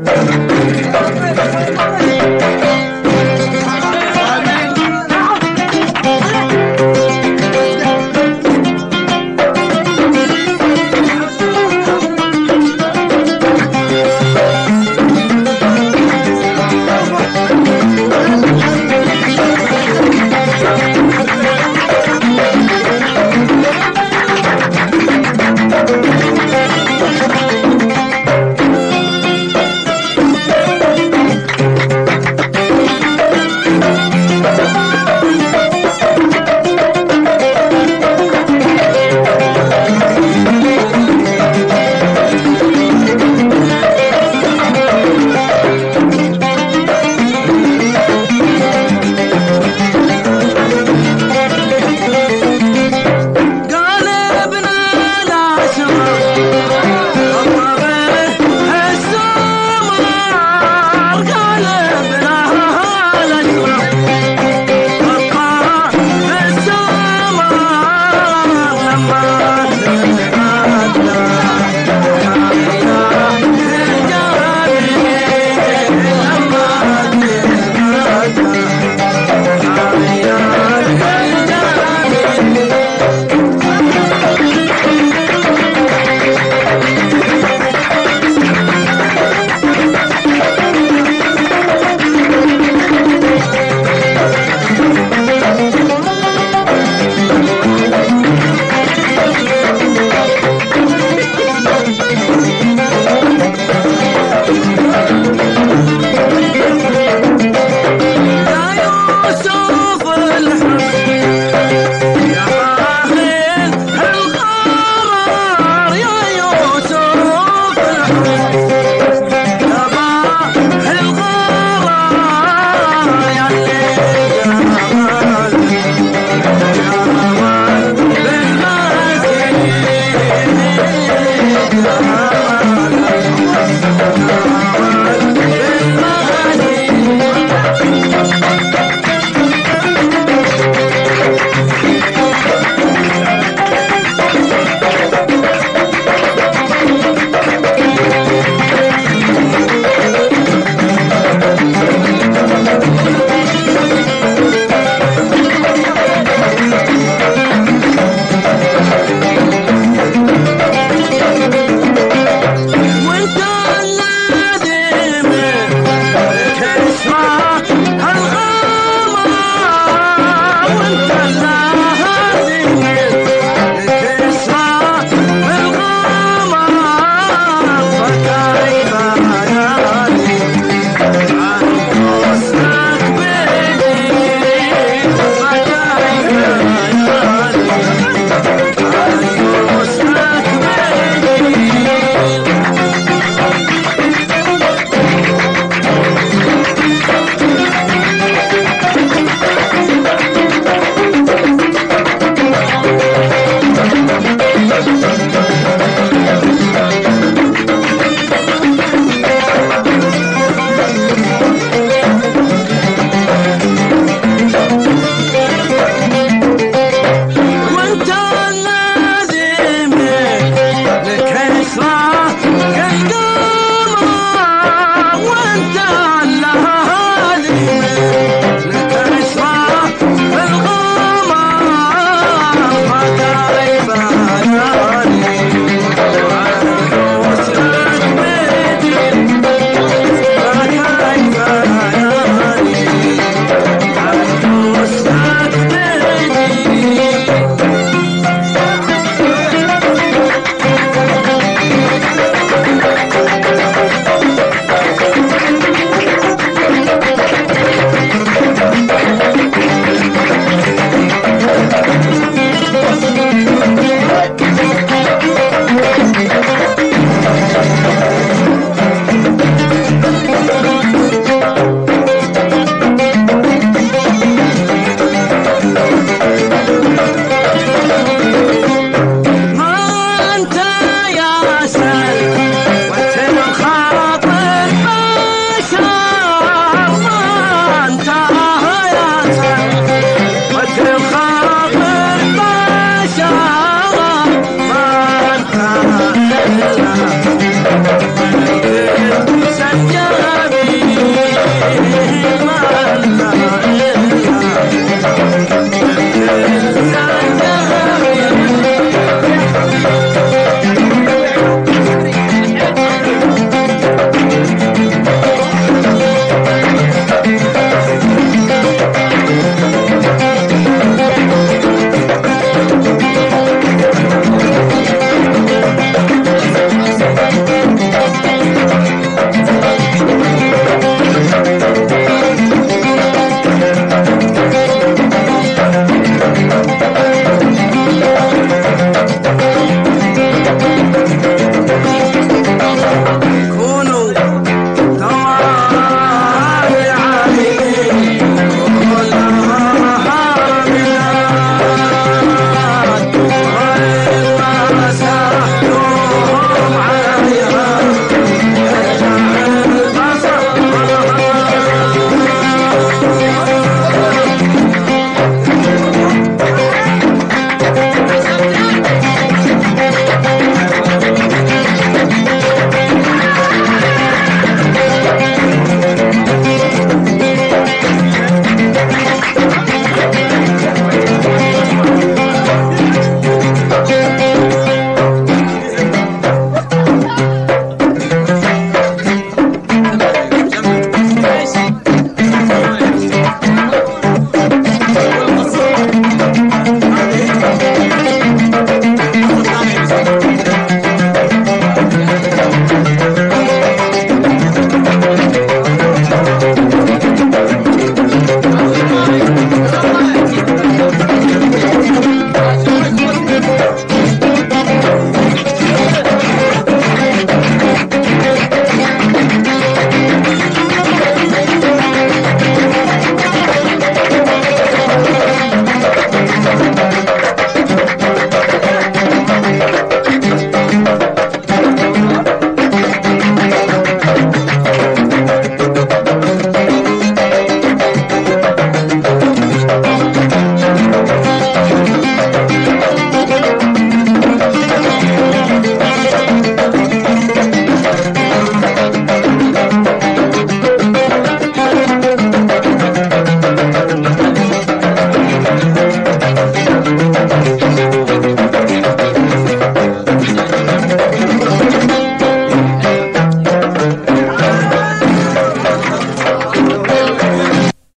Música